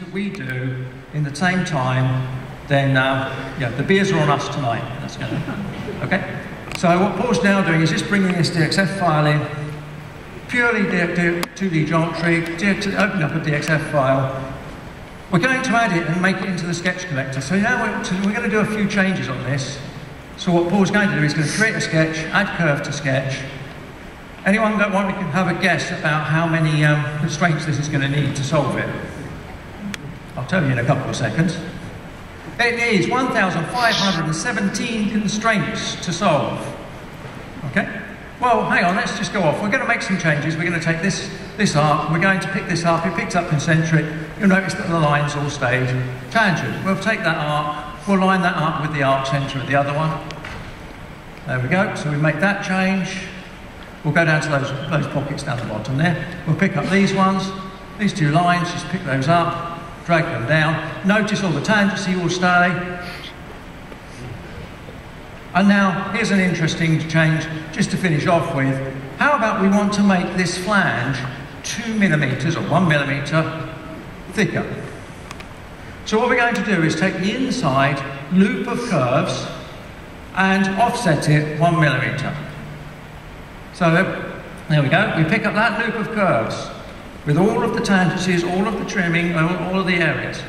that we do in the same time, then uh, yeah, the beers are on us tonight. That's gonna, okay. So what Paul's now doing is just bringing this DXF file in, purely to the geometry, to open up a DXF file. We're going to add it and make it into the sketch collector. So now we're, we're going to do a few changes on this. So what Paul's going to do is going to create a sketch, add curve to sketch. Anyone that want to have a guess about how many um, constraints this is going to need to solve it? I'll tell you in a couple of seconds. It needs 1,517 constraints to solve. Okay? Well, hang on, let's just go off. We're going to make some changes. We're going to take this, this arc, we're going to pick this up. It picks up concentric. You'll notice that the lines all stayed. Tangent. We'll take that arc, we'll line that up with the arc centre of the other one. There we go. So we make that change. We'll go down to those, those pockets down the bottom there. We'll pick up these ones, these two lines, just pick those up drag them down. Notice all the tangents tangency will stay. And now, here's an interesting change, just to finish off with. How about we want to make this flange two millimeters or one millimeter thicker? So what we're going to do is take the inside loop of curves and offset it one millimeter. So there we go, we pick up that loop of curves with all of the tangencies, all of the trimming, all of the areas.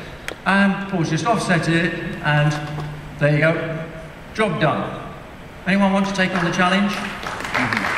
And Paul's just offset it, and there you go. Job done. Anyone want to take on the challenge? Mm-hmm.